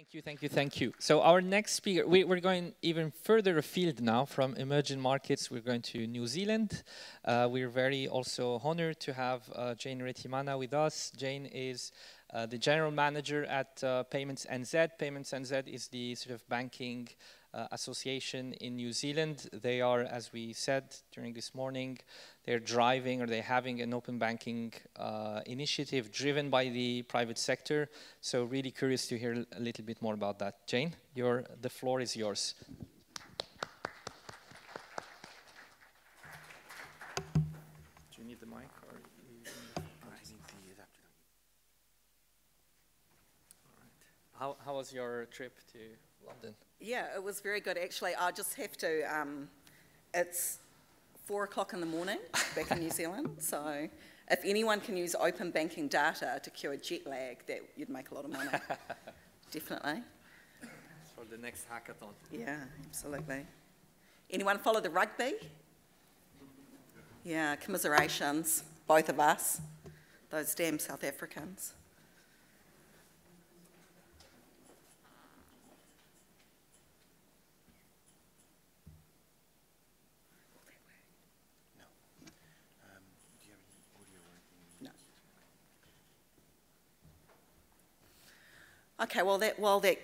Thank you, thank you, thank you. So our next speaker, we, are going even further afield now from emerging markets. We're going to New Zealand. Uh, we're very also honored to have uh, Jane Retimana with us. Jane is uh, the general manager at uh, Payments NZ. Payments NZ is the sort of banking uh, association in New Zealand. They are, as we said during this morning, they're driving or they're having an open banking uh, initiative driven by the private sector. So really curious to hear a little bit more about that. Jane, your, the floor is yours. How, how was your trip to London? Yeah, it was very good. Actually, I just have to. Um, it's four o'clock in the morning back in New Zealand, so if anyone can use open banking data to cure jet lag, that you'd make a lot of money. Definitely. For the next hackathon. Yeah, absolutely. Anyone follow the rugby? Yeah, commiserations, both of us. Those damn South Africans. Okay, well, that, while that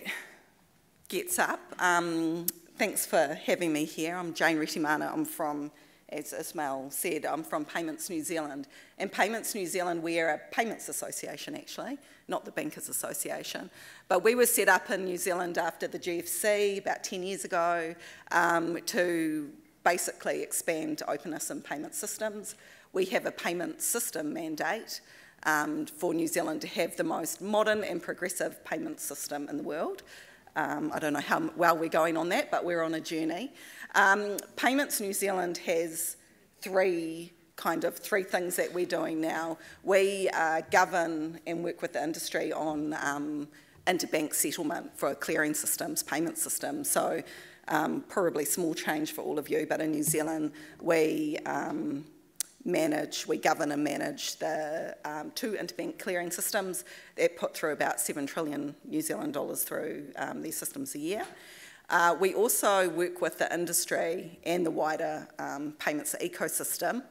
gets up, um, thanks for having me here. I'm Jane Retimana. I'm from, as Ismail said, I'm from Payments New Zealand. And Payments New Zealand, we're a payments association actually, not the Bankers Association. But we were set up in New Zealand after the GFC about 10 years ago um, to basically expand openness in payment systems. We have a payment system mandate um, for New Zealand to have the most modern and progressive payment system in the world. Um, I don't know how well we're going on that, but we're on a journey. Um, Payments New Zealand has three kind of three things that we're doing now. We uh, govern and work with the industry on um, interbank settlement for clearing systems, payment systems. So um, probably small change for all of you, but in New Zealand we um, manage, we govern and manage the um, two interbank clearing systems that put through about 7 trillion New Zealand dollars through um, these systems a year. Uh, we also work with the industry and the wider um, payments ecosystem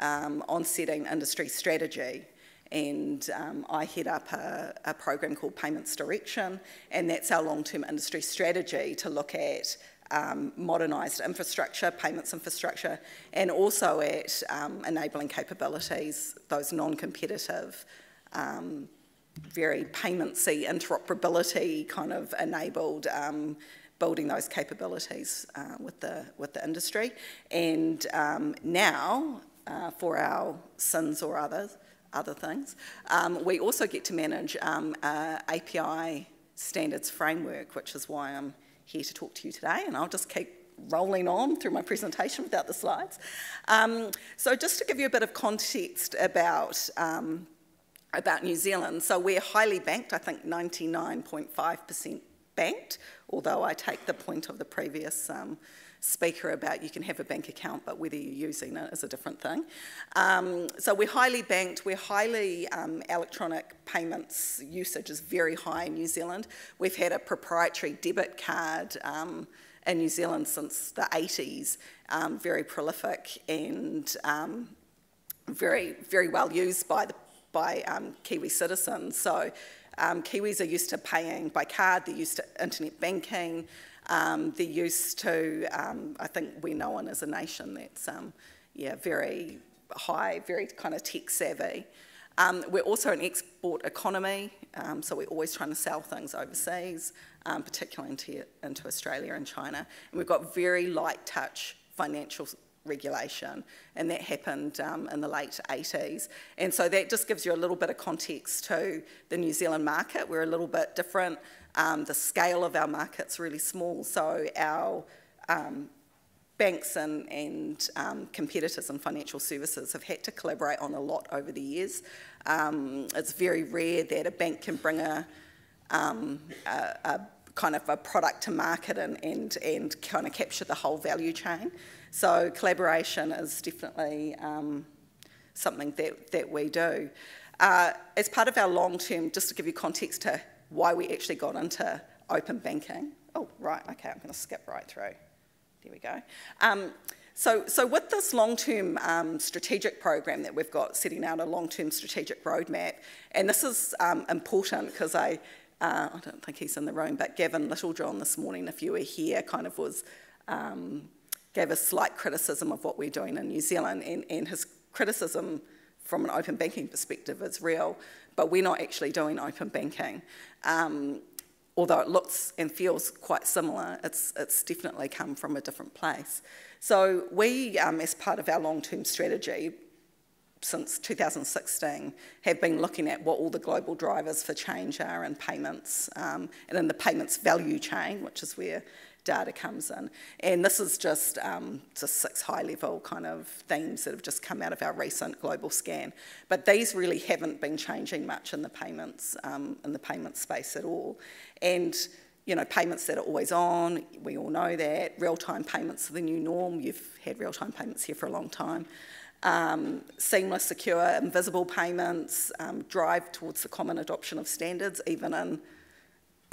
um, on setting industry strategy. And um, I head up a, a program called Payments Direction, and that's our long term industry strategy to look at um, modernised infrastructure, payments infrastructure, and also at um, enabling capabilities, those non-competitive, um, very paymentsy interoperability kind of enabled um, building those capabilities uh, with the with the industry. And um, now, uh, for our sins or others, other things, um, we also get to manage API standards framework, which is why I'm here to talk to you today, and I'll just keep rolling on through my presentation without the slides. Um, so just to give you a bit of context about, um, about New Zealand, so we're highly banked, I think 99.5% banked, although I take the point of the previous um, speaker about you can have a bank account, but whether you're using it is a different thing. Um, so we're highly banked, we're highly um, electronic payments usage is very high in New Zealand. We've had a proprietary debit card um, in New Zealand since the 80s, um, very prolific and um, very, very well used by, the, by um, Kiwi citizens. So Kiwis are used to paying by card, they're used to internet banking, um, they're used to, um, I think we're known as a nation that's, um, yeah, very high, very kind of tech savvy. Um, we're also an export economy, um, so we're always trying to sell things overseas, particularly into, into Australia and China. And we've got very light touch financial regulation, and that happened um, in the late 80s. And so that just gives you a little bit of context to the New Zealand market. We're a little bit different. Um, the scale of our market's really small, so our um, banks and, and um, competitors in financial services have had to collaborate on a lot over the years. Um, it's very rare that a bank can bring a, um, a, a kind of a product to market and, and, and kind of capture the whole value chain. So collaboration is definitely um, something that, that we do. Uh, as part of our long term, just to give you context to why we actually got into open banking. Oh, right, okay, I'm going to skip right through. There we go. Um, so, so with this long-term um, strategic program that we've got, setting out a long-term strategic roadmap, and this is um, important because I, uh, I don't think he's in the room, but Gavin Littlejohn this morning, if you were here, kind of was, um, gave a slight criticism of what we're doing in New Zealand, and, and his criticism from an open banking perspective is real, but we're not actually doing open banking. Um, although it looks and feels quite similar, it's, it's definitely come from a different place. So we, um, as part of our long-term strategy, since 2016, have been looking at what all the global drivers for change are in payments um, and in the payments value chain, which is where data comes in. And this is just, um, just six high-level kind of themes that have just come out of our recent global scan. But these really haven't been changing much in the payments, um, in the payment space at all. And you know, payments that are always on, we all know that. Real-time payments are the new norm. You've had real-time payments here for a long time. Um, seamless, secure, invisible payments, um, drive towards the common adoption of standards, even in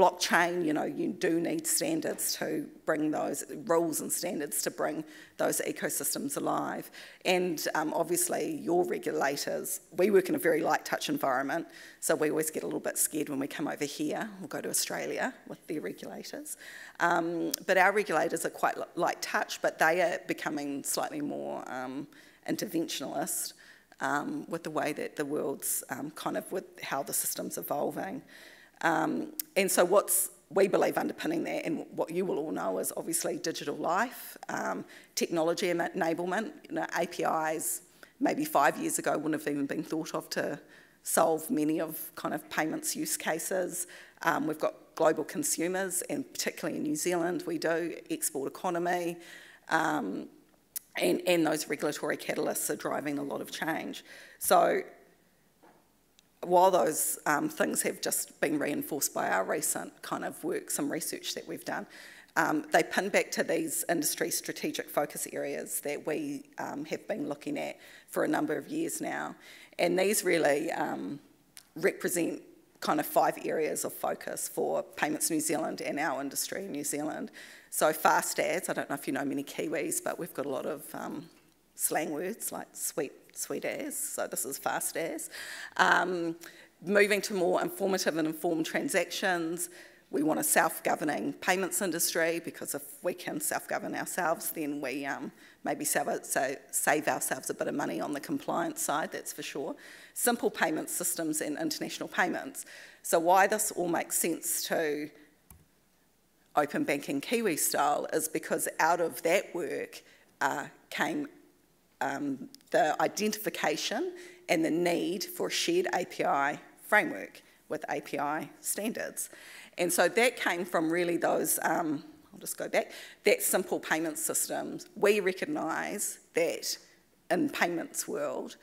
blockchain, you know, you do need standards to bring those rules and standards to bring those ecosystems alive. And um, obviously, your regulators, we work in a very light touch environment, so we always get a little bit scared when we come over here or go to Australia with their regulators. Um, but our regulators are quite light touch, but they are becoming slightly more um, interventionist. Um, with the way that the world's um, kind of with how the system's evolving. Um, and so what's we believe underpinning that, and what you will all know is obviously digital life, um, technology enablement, you know, APIs maybe five years ago wouldn't have even been thought of to solve many of kind of payments use cases. Um, we've got global consumers, and particularly in New Zealand, we do export economy, um, and, and those regulatory catalysts are driving a lot of change. So while those um, things have just been reinforced by our recent kind of work, some research that we've done, um, they pin back to these industry strategic focus areas that we um, have been looking at for a number of years now. And these really um, represent kind of five areas of focus for Payments New Zealand and our industry in New Zealand. So fast ads, I don't know if you know many Kiwis, but we've got a lot of um, slang words like sweet sweet as, so this is fast as. Um, moving to more informative and informed transactions, we want a self-governing payments industry because if we can self-govern ourselves, then we um, maybe save, so save ourselves a bit of money on the compliance side, that's for sure. Simple payment systems and international payments. So why this all makes sense to open banking Kiwi style is because out of that work uh, came um, the identification and the need for a shared API framework with API standards. And so that came from really those, um, I'll just go back, that simple payment systems. We recognise that in payments world,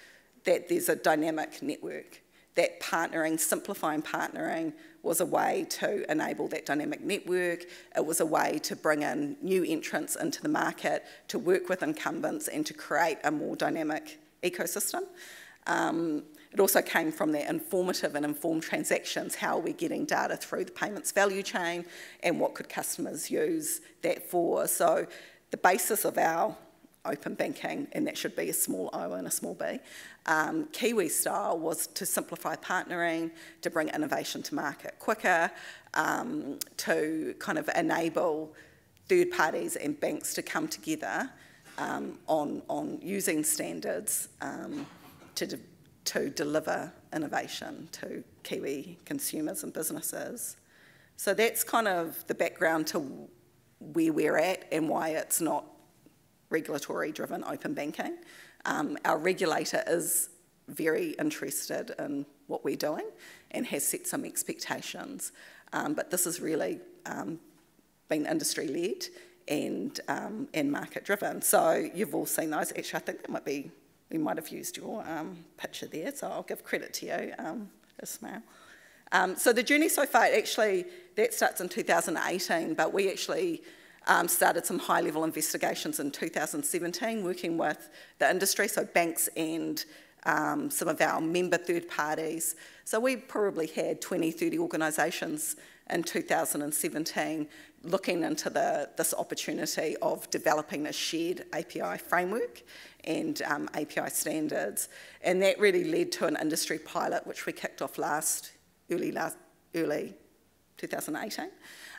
that there's a dynamic network, that partnering, simplifying partnering was a way to enable that dynamic network. It was a way to bring in new entrants into the market, to work with incumbents and to create a more dynamic ecosystem. Um, it also came from that informative and informed transactions, how are we getting data through the payments value chain and what could customers use that for. So the basis of our open banking, and that should be a small O and a small b, um, Kiwi style was to simplify partnering, to bring innovation to market quicker, um, to kind of enable third parties and banks to come together um, on, on using standards um, to, de to deliver innovation to Kiwi consumers and businesses. So that's kind of the background to where we're at and why it's not regulatory driven open banking. Um, our regulator is very interested in what we're doing and has set some expectations. Um, but this has really um, been industry led and, um, and market driven. So you've all seen those. Actually, I think that might be, we might have used your um, picture there, so I'll give credit to you, um, Ismail. Um, so the journey so far, actually, that starts in 2018, but we actually um, started some high level investigations in 2017 working with the industry, so banks and um, some of our member third parties. So we probably had 20, 30 organisations in 2017 looking into the, this opportunity of developing a shared API framework and um, API standards. And that really led to an industry pilot, which we kicked off last, early, last, early 2018.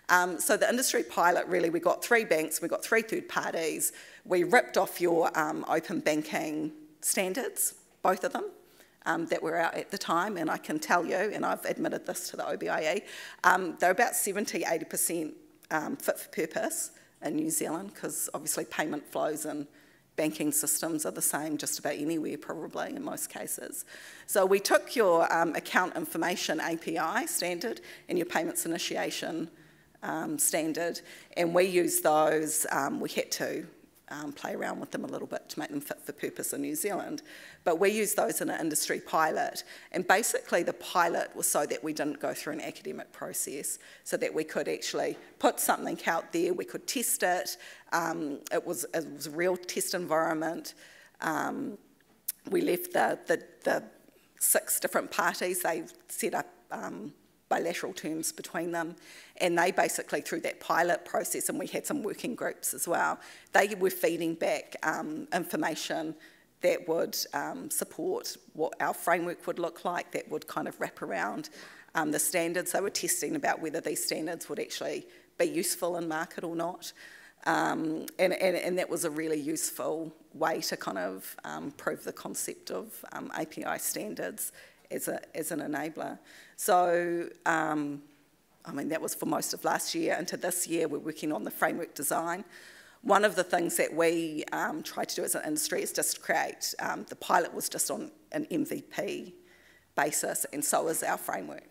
Um, so the industry pilot, really, we got three banks, we got three third parties. We ripped off your um, open banking standards, both of them, um, that were out at the time, and I can tell you, and I've admitted this to the OBIE, um, they're about 70, 80% um, fit for purpose in New Zealand, because obviously payment flows and banking systems are the same just about anywhere, probably in most cases. So we took your um, account information API standard and your payments initiation um, standard, and we used those. Um, we had to um, play around with them a little bit to make them fit for purpose in New Zealand. But we used those in an industry pilot. And basically, the pilot was so that we didn't go through an academic process, so that we could actually put something out there, we could test it. Um, it, was, it was a real test environment. Um, we left the, the, the, six different parties, they set up um, bilateral terms between them. And they basically, through that pilot process, and we had some working groups as well, they were feeding back um, information that would um, support what our framework would look like, that would kind of wrap around um, the standards. They were testing about whether these standards would actually be useful in market or not. Um, and, and, and, that was a really useful way to kind of um, prove the concept of um, API standards as, a, as an enabler. So, um, I mean, that was for most of last year. Into this year, we're working on the framework design. One of the things that we um, tried to do as an industry is just create, um, the pilot was just on an MVP basis, and so is our framework.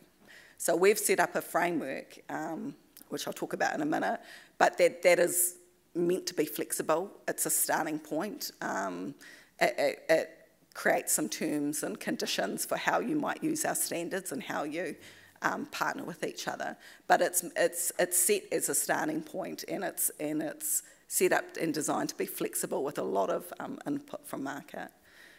So we've set up a framework, um, which I'll talk about in a minute, but that, that is meant to be flexible. It's a starting point. Um, it, it, it create some terms and conditions for how you might use our standards and how you um, partner with each other. But it's, it's, it's set as a starting point and it's, and it's set up and designed to be flexible with a lot of um, input from market.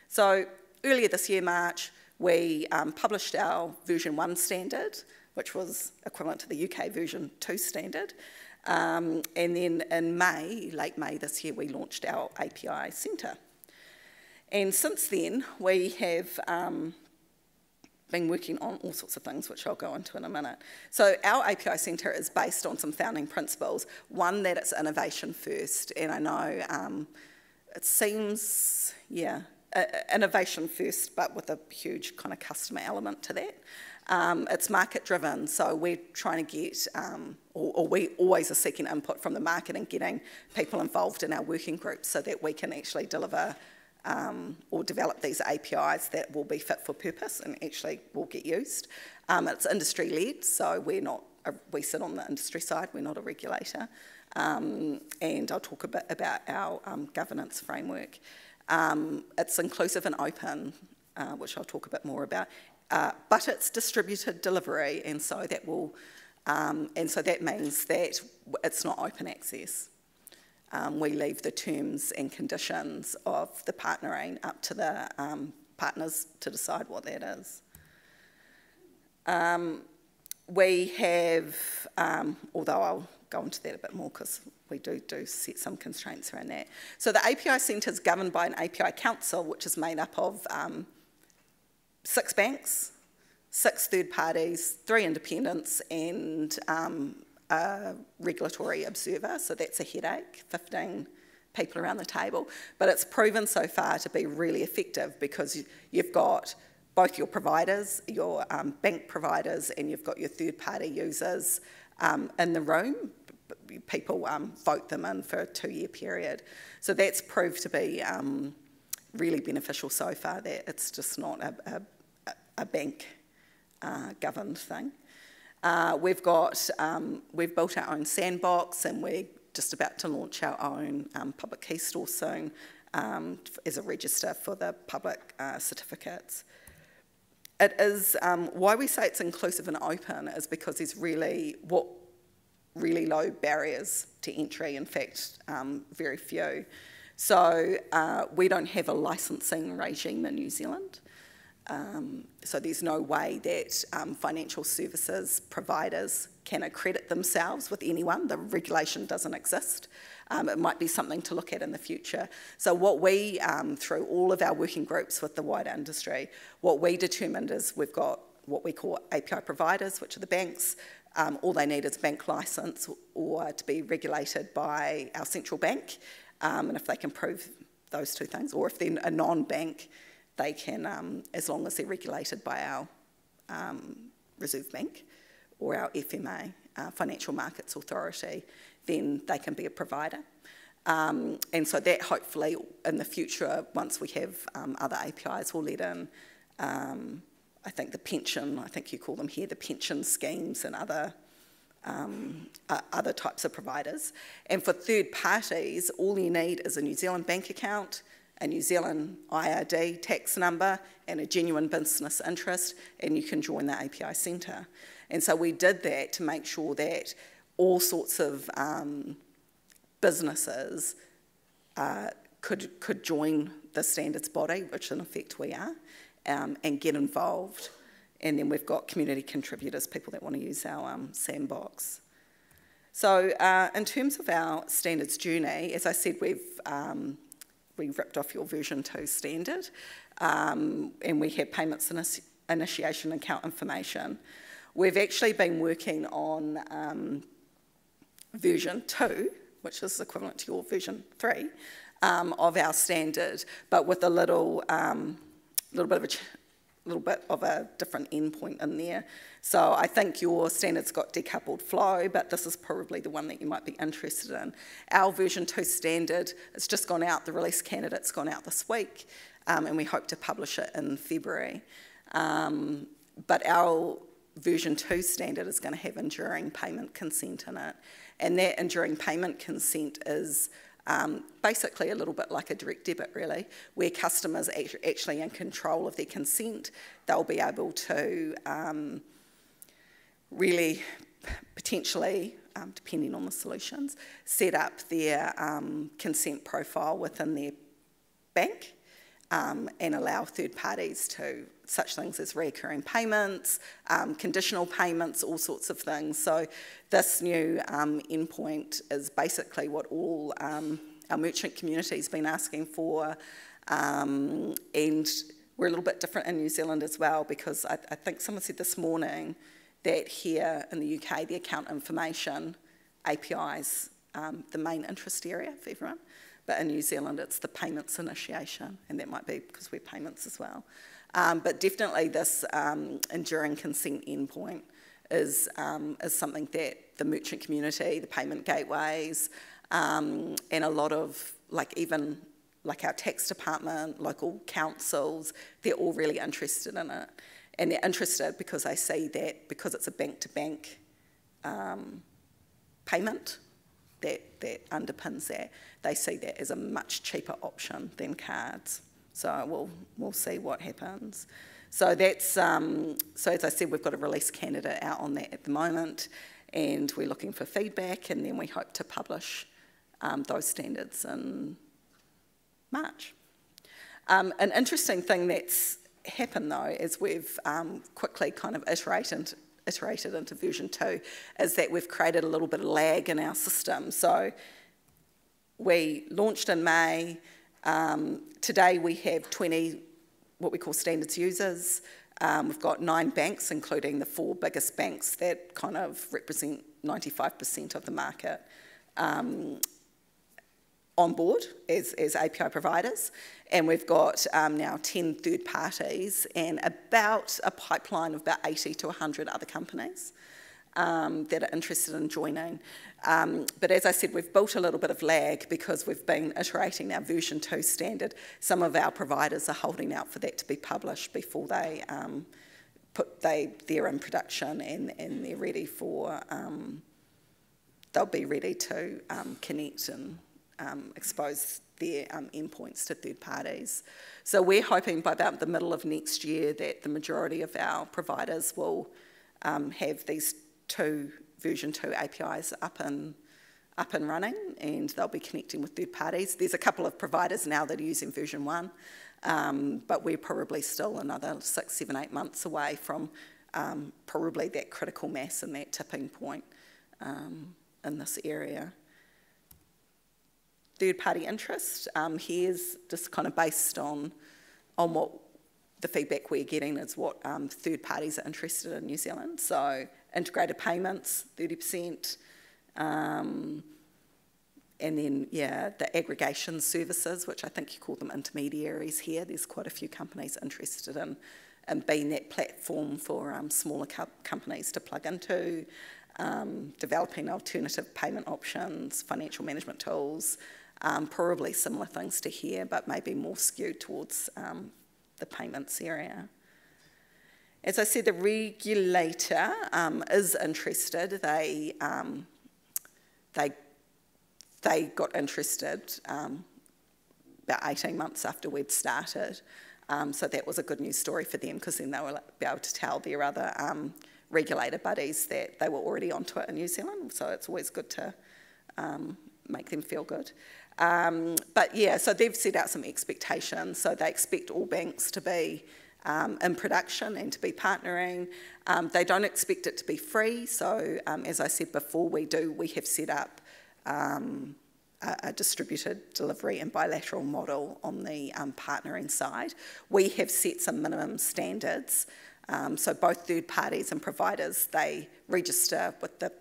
So earlier this year, March, we um, published our version 1 standard, which was equivalent to the UK version 2 standard. Um, and then in May, late May this year, we launched our API Centre. And since then, we have um, been working on all sorts of things, which I'll go into in a minute. So our API Centre is based on some founding principles. One, that it's innovation first, and I know um, it seems, yeah, innovation first, but with a huge kind of customer element to that. Um, it's market driven, so we're trying to get, um, or, or, we always are seeking input from the market and getting people involved in our working groups so that we can actually deliver um, or develop these APIs that will be fit for purpose and actually will get used. Um, it's industry led, so we're not, a, we sit on the industry side, we're not a regulator. Um, and I'll talk a bit about our um, governance framework. Um, it's inclusive and open, uh, which I'll talk a bit more about, uh, but it's distributed delivery, and so that will, um, and so that means that it's not open access um, we leave the terms and conditions of the partnering up to the um, partners to decide what that is. Um, we have, um, although I'll go into that a bit more because we do, do set some constraints around that. So the API Centre is governed by an API Council, which is made up of um, six banks, six third parties, three independents, and um, a regulatory observer, so that's a headache, 15 people around the table. But it's proven so far to be really effective because you've got both your providers, your um, bank providers, and you've got your third party users um, in the room. People um, vote them in for a two year period. So that's proved to be um, really beneficial so far, that it's just not a, a, a bank uh, governed thing. Uh, we've got, um, we've built our own sandbox and we're just about to launch our own um, public key store soon um, as a register for the public uh, certificates. It is, um, why we say it's inclusive and open is because there's really, what really low barriers to entry, in fact, um, very few. So uh, we don't have a licensing regime in New Zealand. Um, so there's no way that um, financial services providers can accredit themselves with anyone. The regulation doesn't exist. Um, it might be something to look at in the future. So what we, um, through all of our working groups with the wider industry, what we determined is we've got what we call API providers, which are the banks. Um, all they need is a bank licence or to be regulated by our central bank. Um, and if they can prove those two things, or if they're a non-bank, they can, um, as long as they're regulated by our um, Reserve Bank or our FMA, uh, Financial Markets Authority, then they can be a provider. Um, and so that hopefully in the future, once we have um, other APIs, we'll let in, um, I think the pension, I think you call them here, the pension schemes and other um, uh, other types of providers. And for third parties, all you need is a New Zealand bank account, a New Zealand IRD tax number and a genuine business interest, and you can join the API Centre. And so we did that to make sure that all sorts of um, businesses uh, could, could join the standards body, which in effect we are, um, and get involved. And then we've got community contributors, people that want to use our um, sandbox. So uh, in terms of our standards journey, as I said, we've um, we ripped off your version 2 standard um, and we have payments and initiation account information. We've actually been working on um, version 2, which is equivalent to your version 3, um, of our standard, but with a little, um, little bit of a little bit of a different endpoint in there. So I think your standard's got decoupled flow, but this is probably the one that you might be interested in. Our version 2 standard, it's just gone out, the release candidate's gone out this week, um, and we hope to publish it in February. Um, but our version 2 standard is going to have enduring payment consent in it. And that enduring payment consent is um, basically a little bit like a direct debit, really, where customers are actually in control of their consent. They'll be able to um, really potentially, um, depending on the solutions, set up their um, consent profile within their bank um, and allow third parties to such things as recurring payments, um, conditional payments, all sorts of things. So this new um, endpoint is basically what all um, our merchant community has been asking for, um, and we're a little bit different in New Zealand as well because I, I think someone said this morning that here in the UK, the account information APIs um, the main interest area for everyone. But in New Zealand, it's the payments initiation, and that might be because we're payments as well. Um, but definitely, this um, enduring consent endpoint is, um, is something that the merchant community, the payment gateways, um, and a lot of, like, even like our tax department, local councils, they're all really interested in it. And they're interested because they see that because it's a bank to bank payment, that, underpins that. They see that as a much cheaper option than cards. So we'll, we'll see what happens. So that's, um, so as I said, we've got a release candidate out on that at the moment, and we're looking for feedback, and then we hope to publish um, those standards in March. Um, an interesting thing that's happened though, is we've um, quickly kind of iterated iterated into version 2 is that we've created a little bit of lag in our system. So we launched in May. Um, today we have 20 what we call standards users. Um, we've got nine banks, including the four biggest banks that kind of represent 95% of the market. Um, on board as, as API providers, and we've got um, now 10 third parties and about a pipeline of about 80 to 100 other companies um, that are interested in joining. Um, but as I said, we've built a little bit of lag because we've been iterating our version 2 standard. Some of our providers are holding out for that to be published before they um, put they, they're in production and, and they're ready for, um, they'll be ready to um, connect and um, expose their um, endpoints to third parties. So we're hoping by about the middle of next year that the majority of our providers will um, have these two version 2 APIs up and up and running and they'll be connecting with third parties. There's a couple of providers now that are using version one, um, but we're probably still another six, seven, eight months away from um, probably that critical mass and that tipping point um, in this area. Third party interest, um, here's just kind of based on, on what the feedback we're getting is what um, third parties are interested in New Zealand. So integrated payments, 30%, um, and then, yeah, the aggregation services, which I think you call them intermediaries here. There's quite a few companies interested in, in being that platform for um, smaller co companies to plug into, um, developing alternative payment options, financial management tools, um, probably similar things to here, but maybe more skewed towards um, the payments area. As I said, the regulator um, is interested. They, um, they, they got interested um, about 18 months after we'd started. Um, so that was a good news story for them because then they will be able to tell their other regulator buddies that they were already onto it in New Zealand. So it's always good to make them feel good. Um, but yeah, so they've set out some expectations. So they expect all banks to be um, in production and to be partnering. Um, they don't expect it to be free. So um, as I said before, we do, we have set up um, a, distributed delivery and bilateral model on the um, partnering side. We have set some minimum standards. so both third parties and providers, they register with the,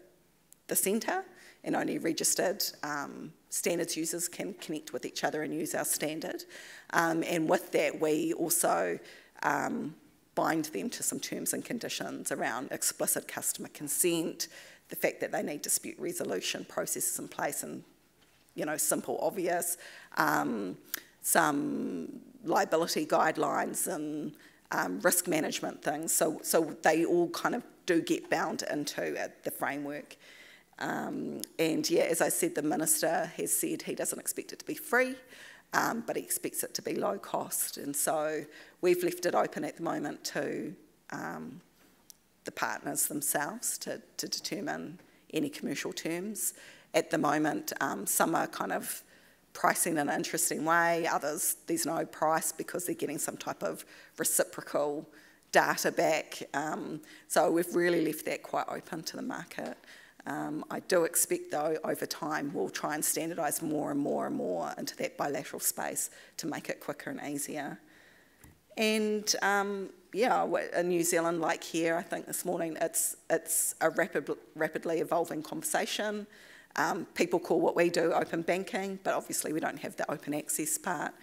the centre and only registered um, standards users can connect with each other and use our standard. Um, and with that, we also um, bind them to some terms and conditions around explicit customer consent, the fact that they need dispute resolution processes in place and, you know, simple, obvious, um, some liability guidelines and um, risk management things. So, so they all kind of do get bound into uh, the framework. Um, and yeah, as I said, the minister has said he doesn't expect it to be free, um, but he expects it to be low cost. And so we've left it open at the moment to um, the partners themselves to, to, determine any commercial terms. At the moment, um, some are kind of pricing in an interesting way, others there's no price because they're getting some type of reciprocal data back. Um, so we've really left that quite open to the market. Um, I do expect, though, over time, we'll try and standardise more and more and more into that bilateral space to make it quicker and easier. And um, yeah, in New Zealand, like here, I think this morning, it's, it's a rapid, rapidly evolving conversation. Um, people call what we do open banking, but obviously we don't have the open access part.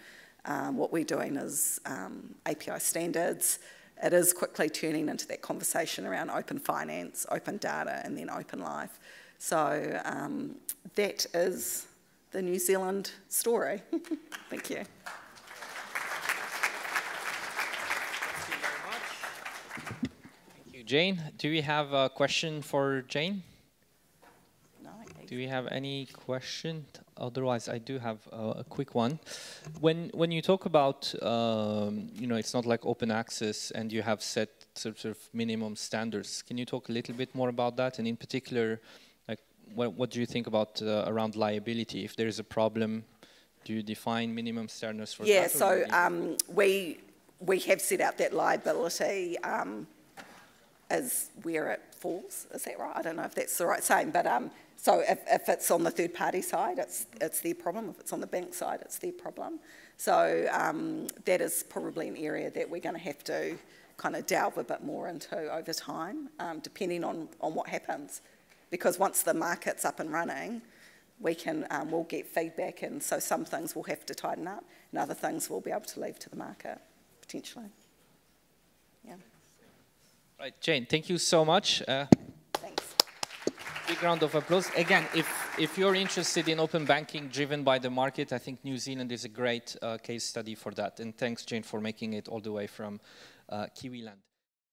Um, what we're doing is um, API standards, it is quickly turning into that conversation around open finance, open data, and then open life. So um, that is the New Zealand story. Thank you. Thank you, Jane. Do we have a question for Jane? Do we have any question? otherwise, I do have a quick one. When when you talk about um, you know it's not like open access and you have set sort of minimum standards. Can you talk a little bit more about that? And in particular, like what what do you think about uh, around liability? If there is a problem, do you define minimum standards for yeah, that? Yeah. So um, we we have set out that liability. Um, as where it falls, is that right? I don't know if that's the right saying, but um, so if, if it's on the third party side, it's, it's their problem. If it's on the bank side, it's their problem. So um, that is probably an area that we're going to have to kind of delve a bit more into over time, um, depending on, on what happens. Because once the market's up and running, we can, um, we'll get feedback and so some things we'll have to tighten up and other things we'll be able to leave to the market, potentially. Right, Jane, thank you so much. Uh big round of applause. Again, if, if you're interested in open banking driven by the market, I think New Zealand is a great uh, case study for that. And thanks, Jane, for making it all the way from uh, Kiwi land.